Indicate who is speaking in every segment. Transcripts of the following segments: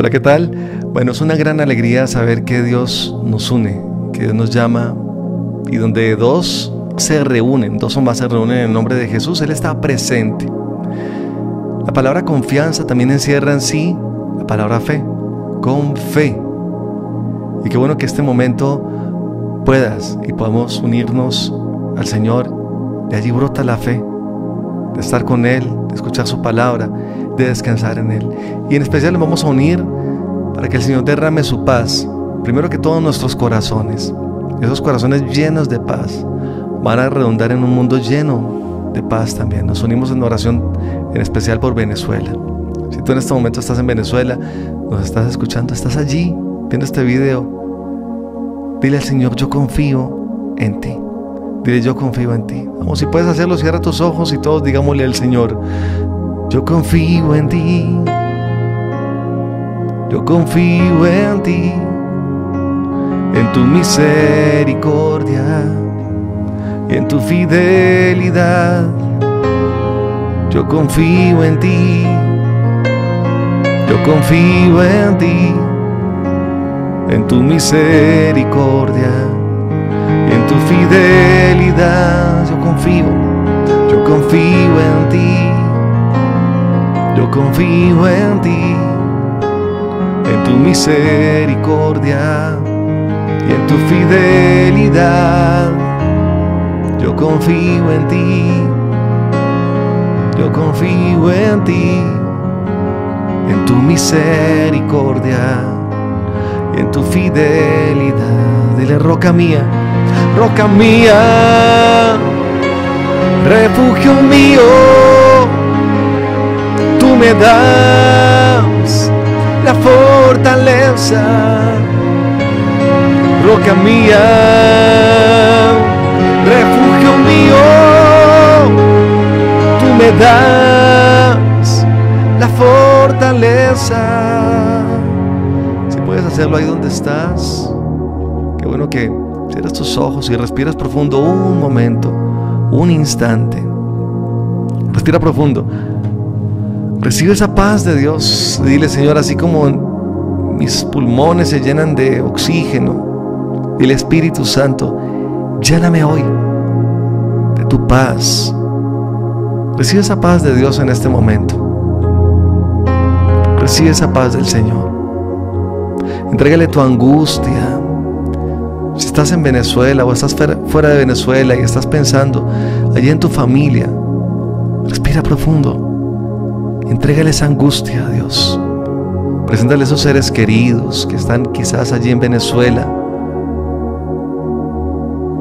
Speaker 1: Hola, ¿qué tal? Bueno, es una gran alegría saber que Dios nos une, que Dios nos llama y donde dos se reúnen, dos o más se reúnen en el nombre de Jesús, Él está presente. La palabra confianza también encierra en sí la palabra fe, con fe. Y qué bueno que este momento puedas y podamos unirnos al Señor. De allí brota la fe, de estar con Él, de escuchar su palabra, de descansar en Él. Y en especial nos vamos a unir para que el Señor derrame su paz, primero que todo en nuestros corazones. Esos corazones llenos de paz van a redundar en un mundo lleno de paz también. Nos unimos en oración en especial por Venezuela. Si tú en este momento estás en Venezuela, nos estás escuchando, estás allí viendo este video, dile al Señor, yo confío en ti. Dile, yo confío en ti. Vamos, si puedes hacerlo, cierra tus ojos y todos digámosle al Señor, yo confío en ti. Yo confío en ti, en tu misericordia en tu fidelidad. Yo confío en ti. Yo confío en ti, en tu misericordia en tu fidelidad. Yo confío, yo confío en ti. Yo confío en ti, en tu misericordia y en tu fidelidad. Yo confío en ti, yo confío en ti, en tu misericordia y en tu fidelidad. Dile, roca mía, roca mía, refugio mío me das la fortaleza, roca mía, refugio mío, tú me das la fortaleza. Si puedes hacerlo ahí donde estás, qué bueno que cierras tus ojos y respiras profundo un momento, un instante. Respira profundo. Recibe esa paz de Dios. Dile, Señor, así como mis pulmones se llenan de oxígeno, el Espíritu Santo, lléname hoy de tu paz. Recibe esa paz de Dios en este momento. Recibe esa paz del Señor. Entrégale tu angustia. Si estás en Venezuela o estás fuera de Venezuela y estás pensando allí en tu familia, respira profundo. Entrégale esa angustia a Dios. Preséntale a esos seres queridos que están quizás allí en Venezuela.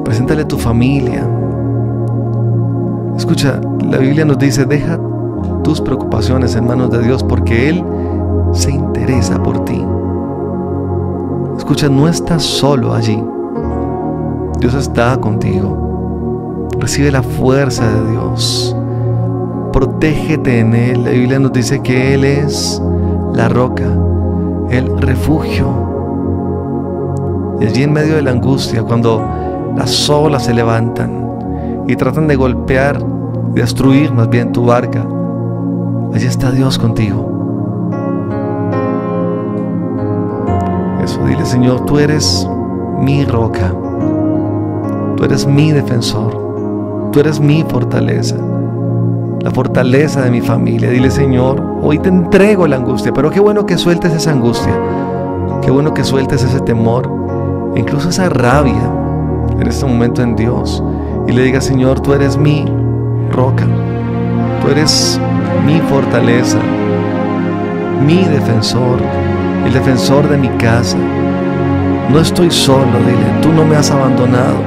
Speaker 1: Preséntale a tu familia. Escucha, la Biblia nos dice, deja tus preocupaciones en manos de Dios porque Él se interesa por ti. Escucha, no estás solo allí. Dios está contigo. Recibe la fuerza de Dios protégete en Él. La Biblia nos dice que Él es la roca, el refugio. Y allí en medio de la angustia, cuando las olas se levantan y tratan de golpear, destruir más bien tu barca, allí está Dios contigo. Eso, dile Señor, tú eres mi roca, tú eres mi defensor, tú eres mi fortaleza la fortaleza de mi familia. Dile, Señor, hoy te entrego la angustia, pero qué bueno que sueltes esa angustia, qué bueno que sueltes ese temor, incluso esa rabia en este momento en Dios. Y le diga, Señor, tú eres mi roca, tú eres mi fortaleza, mi defensor, el defensor de mi casa. No estoy solo, dile, tú no me has abandonado.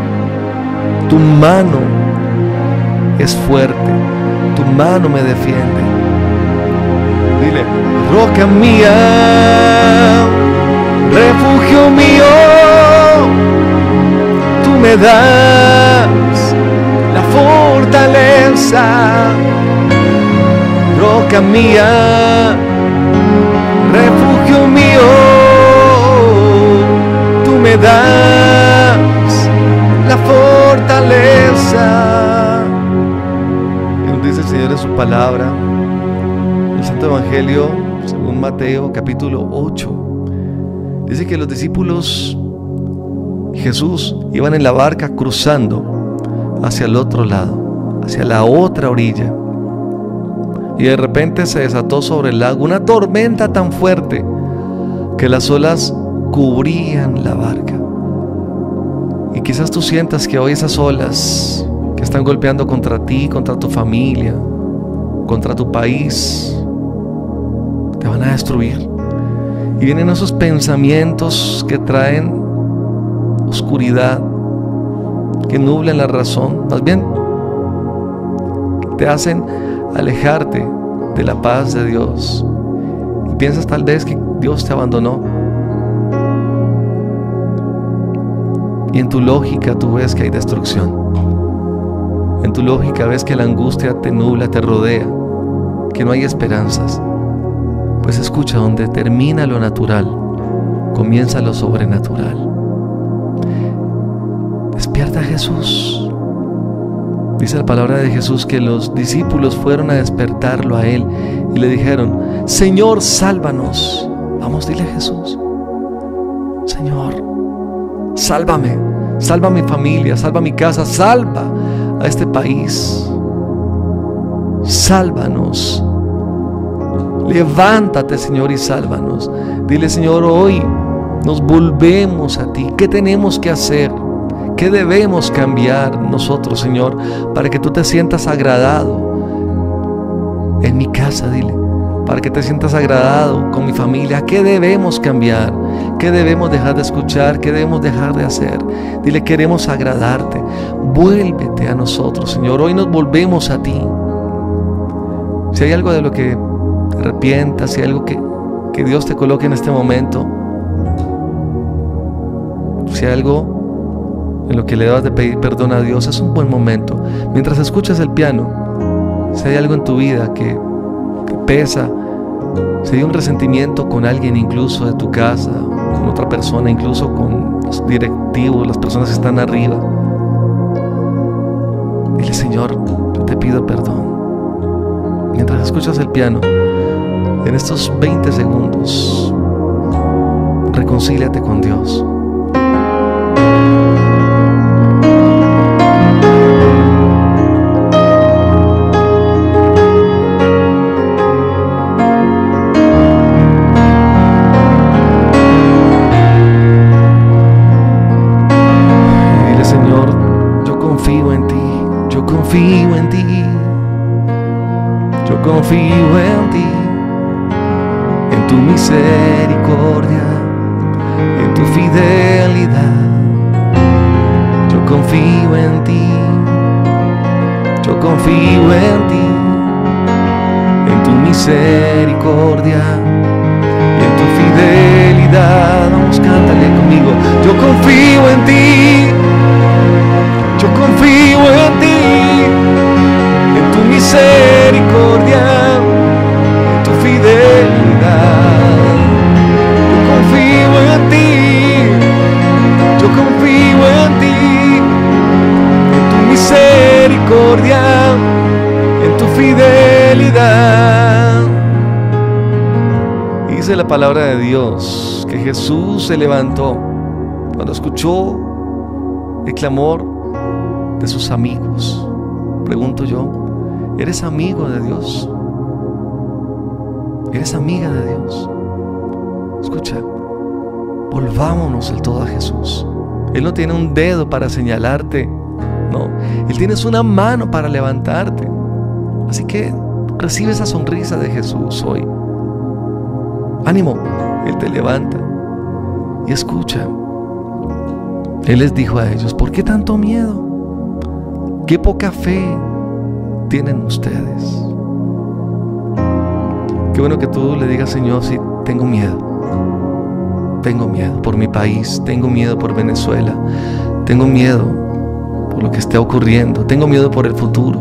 Speaker 1: Tu mano es fuerte, tu mano me defiende. Dile, roca mía, refugio mío, tú me das la fortaleza. Roca mía, refugio mío, tú me das la fortaleza Señor en su palabra, el Santo Evangelio según Mateo capítulo 8. Dice que los discípulos Jesús iban en la barca cruzando hacia el otro lado, hacia la otra orilla. Y de repente se desató sobre el lago una tormenta tan fuerte que las olas cubrían la barca. Y quizás tú sientas que hoy esas olas están golpeando contra ti, contra tu familia, contra tu país, te van a destruir. Y vienen esos pensamientos que traen oscuridad, que nublen la razón, más bien te hacen alejarte de la paz de Dios. Y piensas tal vez que Dios te abandonó. Y en tu lógica tú ves que hay destrucción. En tu lógica ves que la angustia te nubla, te rodea, que no hay esperanzas. Pues escucha, donde termina lo natural, comienza lo sobrenatural. Despierta a Jesús. Dice la palabra de Jesús que los discípulos fueron a despertarlo a él y le dijeron, Señor, sálvanos. Vamos, dile a Jesús, Señor, sálvame, salva mi familia, salva mi casa, salva a este país. Sálvanos. Levántate, Señor, y sálvanos. Dile, Señor, hoy nos volvemos a ti. ¿Qué tenemos que hacer? ¿Qué debemos cambiar nosotros, Señor, para que tú te sientas agradado en mi casa? Dile, para que te sientas agradado con mi familia. ¿Qué debemos cambiar? ¿Qué debemos dejar de escuchar? ¿Qué debemos dejar de hacer? Dile, queremos agradarte. Vuélvete a nosotros, Señor. Hoy nos volvemos a ti. Si hay algo de lo que te arrepientas, si hay algo que, que Dios te coloque en este momento, si hay algo en lo que le debas de pedir perdón a Dios, es un buen momento. Mientras escuchas el piano, si hay algo en tu vida que, pesa, si un resentimiento con alguien incluso de tu casa, con otra persona, incluso con los directivos, las personas que están arriba, dile Señor, yo te pido perdón. Mientras escuchas el piano, en estos 20 segundos, reconcíliate con Dios. Confío en ti, en tu misericordia, en tu fidelidad. Yo confío en ti, yo confío en ti, en tu misericordia en tu fidelidad. Vamos, cántale conmigo. Yo confío en ti, yo confío en ti, palabra de Dios que Jesús se levantó cuando escuchó el clamor de sus amigos. Pregunto yo, ¿eres amigo de Dios? ¿Eres amiga de Dios? Escucha, volvámonos el todo a Jesús. Él no tiene un dedo para señalarte no, Él tienes una mano para levantarte. Así que recibe esa sonrisa de Jesús hoy. Ánimo, Él te levanta y escucha. Él les dijo a ellos, ¿por qué tanto miedo? ¿Qué poca fe tienen ustedes? Qué bueno que tú le digas, Señor, si tengo miedo. Tengo miedo por mi país, tengo miedo por Venezuela, tengo miedo por lo que esté ocurriendo. Tengo miedo por el futuro.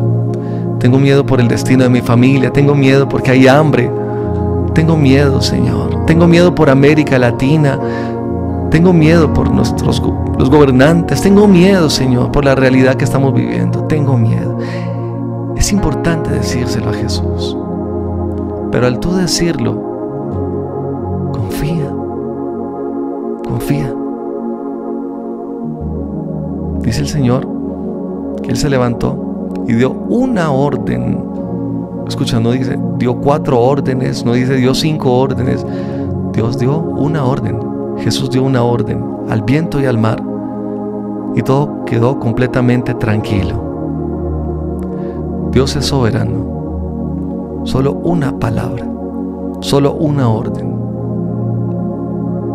Speaker 1: Tengo miedo por el destino de mi familia. Tengo miedo porque hay hambre. Tengo miedo, Señor. Tengo miedo por América Latina. Tengo miedo por nuestros los gobernantes. Tengo miedo, Señor, por la realidad que estamos viviendo. Tengo miedo. Es importante decírselo a Jesús. Pero al tú decirlo, confía. Confía. Dice el Señor que Él se levantó y dio una orden Escucha, no dice, dio cuatro órdenes, no dice, dio cinco órdenes. Dios dio una orden. Jesús dio una orden al viento y al mar. Y todo quedó completamente tranquilo. Dios es soberano. Solo una palabra. Solo una orden.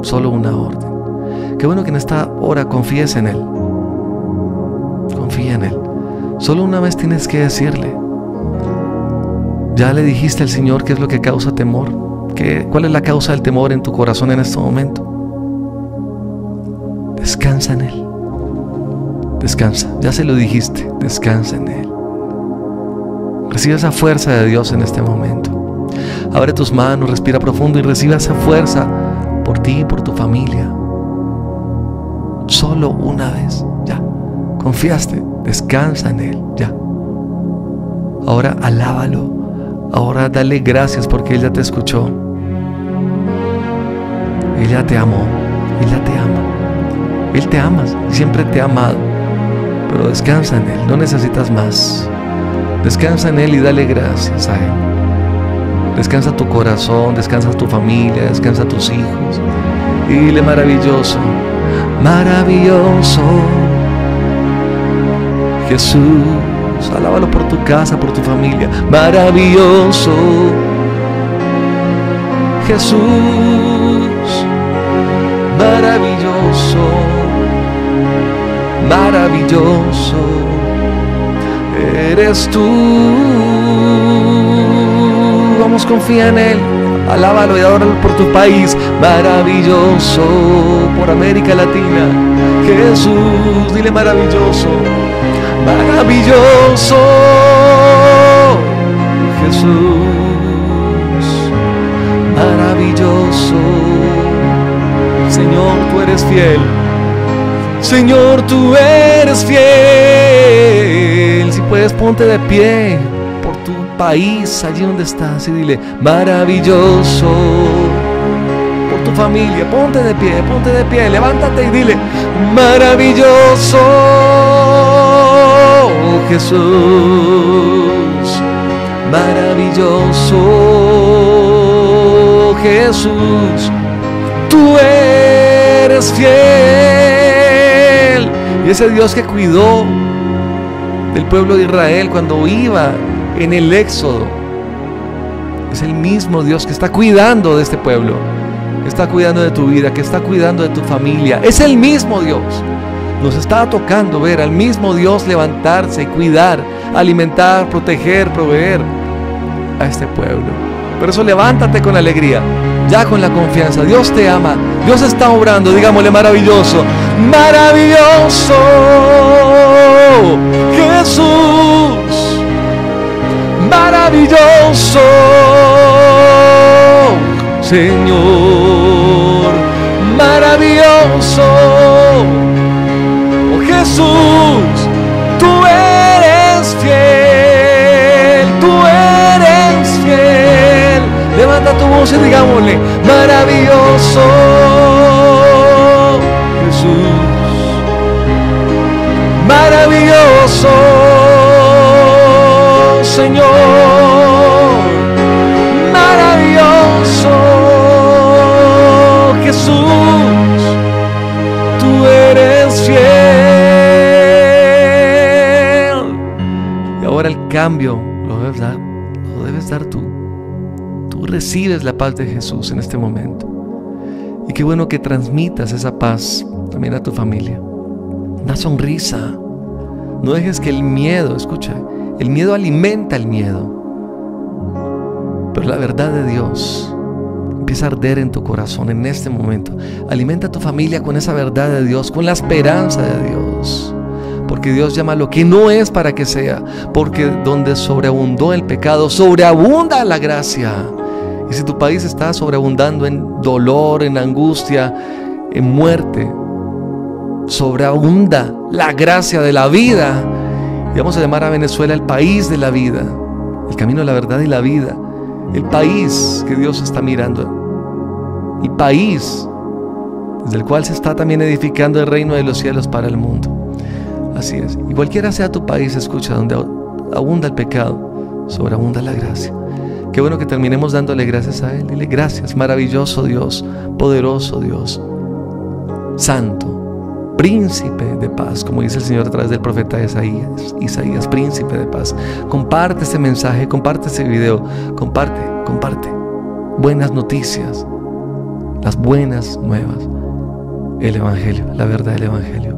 Speaker 1: Solo una orden. Qué bueno que en esta hora confíes en Él. Confía en Él. Solo una vez tienes que decirle. Ya le dijiste al Señor qué es lo que causa temor. ¿Qué, ¿Cuál es la causa del temor en tu corazón en este momento? Descansa en Él. Descansa. Ya se lo dijiste. Descansa en Él. Recibe esa fuerza de Dios en este momento. Abre tus manos, respira profundo y recibe esa fuerza por ti y por tu familia. Solo una vez, ya. Confiaste, descansa en Él, ya. Ahora alábalo. Ahora dale gracias porque Él ya te escuchó. Él ya te amó. Él ya te ama. Él te ama, siempre te ha amado. Pero descansa en Él, no necesitas más. Descansa en Él y dale gracias a Él. Descansa tu corazón, descansa tu familia, descansa tus hijos. Y dile maravilloso, maravilloso. Jesús, alábalo por tu casa, por tu familia. Maravilloso. Jesús, maravilloso. Maravilloso. Eres tú. Vamos, confía en Él. Alábalo y adóralo por tu país. Maravilloso. Por América Latina. Jesús, dile maravilloso. Maravilloso. Jesús. Maravilloso. Señor, tú eres fiel. Señor, tú eres fiel. Si puedes, ponte de pie por tu país, allí donde estás, y dile, maravilloso. Por tu familia, ponte de pie, ponte de pie, levántate y dile, maravilloso Jesús. Maravilloso Jesús. Tú eres fiel. Y ese Dios que cuidó del pueblo de Israel cuando iba en el éxodo, es el mismo Dios que está cuidando de este pueblo, que está cuidando de tu vida, que está cuidando de tu familia. Es el mismo Dios. Nos está tocando ver al mismo Dios levantarse cuidar, alimentar, proteger, proveer a este pueblo. Por eso levántate con alegría, ya con la confianza. Dios te ama, Dios está obrando, digámosle maravilloso, maravilloso Jesús, maravilloso Señor, maravilloso Jesús, tú eres fiel, tú eres fiel. Levanta tu voz y digámosle, maravilloso Jesús, maravilloso Señor, cambio lo debes dar, lo debes dar tú. Tú recibes la paz de Jesús en este momento. Y qué bueno que transmitas esa paz también a tu familia. Una sonrisa. No dejes que el miedo, escucha, el miedo alimenta el miedo. Pero la verdad de Dios empieza a arder en tu corazón en este momento. Alimenta a tu familia con esa verdad de Dios, con la esperanza de Dios. Porque Dios llama lo que no es para que sea. Porque donde sobreabundó el pecado, sobreabunda la gracia. Y si tu país está sobreabundando en dolor, en angustia, en muerte, sobreabunda la gracia de la vida. Y vamos a llamar a Venezuela el país de la vida, el camino de la verdad y la vida, el país que Dios está mirando, el país desde el cual se está también edificando el reino de los cielos para el mundo. Así es. Y cualquiera sea tu país, escucha, donde abunda el pecado, sobreabunda la gracia. Qué bueno que terminemos dándole gracias a Él. Dile gracias, maravilloso Dios, poderoso Dios, santo, príncipe de paz, como dice el Señor a través del profeta Isaías, Isaías, príncipe de paz. Comparte este mensaje, comparte este video, comparte, comparte. Buenas noticias, las buenas nuevas, el Evangelio, la verdad del Evangelio.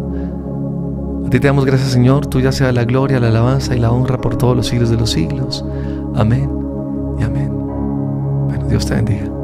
Speaker 1: A ti te damos gracias, Señor, tuya sea la gloria, la alabanza y la honra por todos los siglos de los siglos. Amén y amén. Bueno, Dios te bendiga.